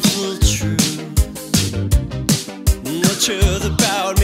powerful truth. What about